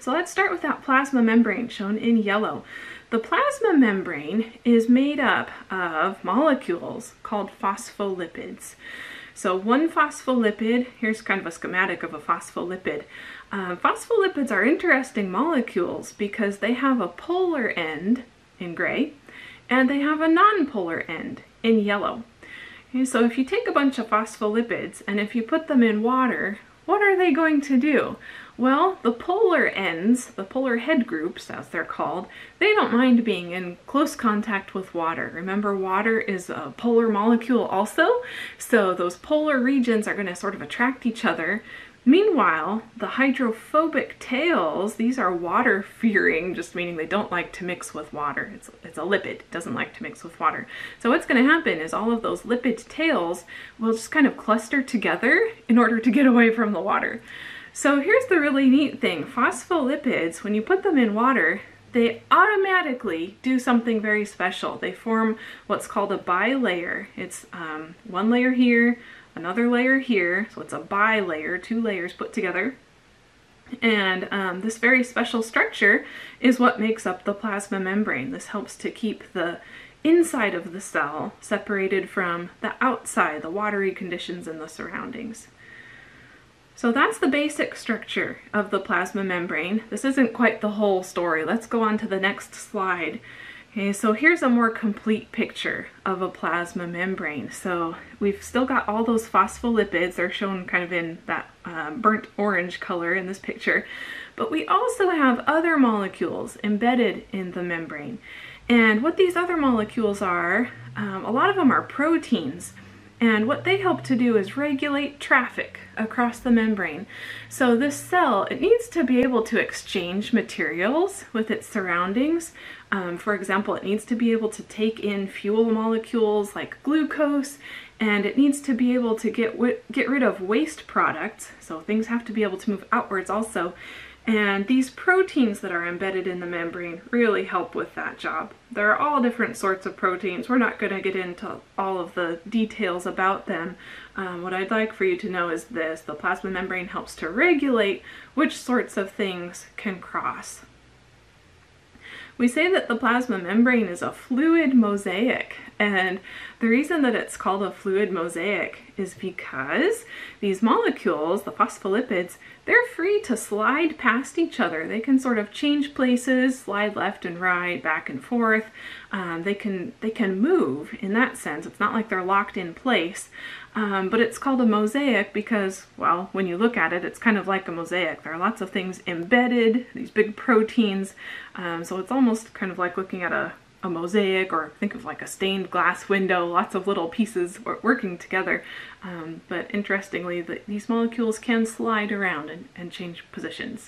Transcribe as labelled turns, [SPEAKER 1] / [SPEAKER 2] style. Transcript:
[SPEAKER 1] So let's start with that plasma membrane shown in yellow. The plasma membrane is made up of molecules called phospholipids. So one phospholipid, here's kind of a schematic of a phospholipid. Uh, phospholipids are interesting molecules because they have a polar end in gray and they have a nonpolar end in yellow. Okay, so if you take a bunch of phospholipids and if you put them in water, what are they going to do? Well, the polar ends, the polar head groups as they're called, they don't mind being in close contact with water. Remember water is a polar molecule also, so those polar regions are going to sort of attract each other. Meanwhile, the hydrophobic tails, these are water fearing, just meaning they don't like to mix with water. It's, it's a lipid, it doesn't like to mix with water. So what's going to happen is all of those lipid tails will just kind of cluster together in order to get away from the water. So here's the really neat thing. Phospholipids, when you put them in water, they automatically do something very special. They form what's called a bilayer. It's um, one layer here, another layer here, so it's a bilayer, two layers put together. And um, this very special structure is what makes up the plasma membrane. This helps to keep the inside of the cell separated from the outside, the watery conditions in the surroundings. So that's the basic structure of the plasma membrane. This isn't quite the whole story. Let's go on to the next slide. Okay, so here's a more complete picture of a plasma membrane. So we've still got all those phospholipids. They're shown kind of in that uh, burnt orange color in this picture. But we also have other molecules embedded in the membrane. And what these other molecules are, um, a lot of them are proteins. And what they help to do is regulate traffic across the membrane. So this cell, it needs to be able to exchange materials with its surroundings. Um, for example, it needs to be able to take in fuel molecules like glucose, and it needs to be able to get, get rid of waste products. So things have to be able to move outwards also. And these proteins that are embedded in the membrane really help with that job. There are all different sorts of proteins. We're not going to get into all of the details about them. Um, what I'd like for you to know is this. The plasma membrane helps to regulate which sorts of things can cross. We say that the plasma membrane is a fluid mosaic, and the reason that it's called a fluid mosaic is because these molecules, the phospholipids, they're free to slide past each other. They can sort of change places, slide left and right, back and forth. Um, they can they can move in that sense. It's not like they're locked in place. Um, but it's called a mosaic because, well, when you look at it, it's kind of like a mosaic. There are lots of things embedded, these big proteins, um, so it's almost kind of like looking at a, a mosaic or think of like a stained glass window, lots of little pieces working together. Um, but interestingly, the, these molecules can slide around and, and change positions.